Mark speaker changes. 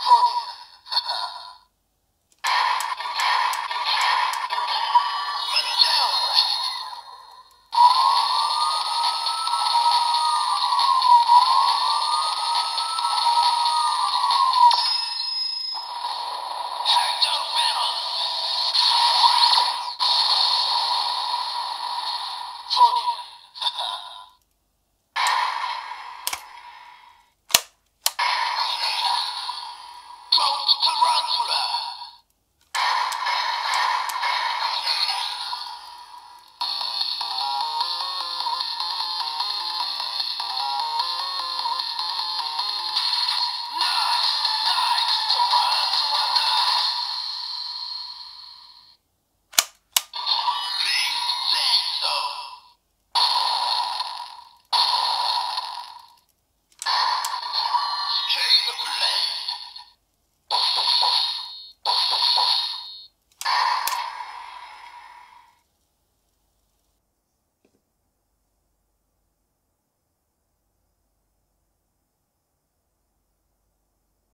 Speaker 1: honey.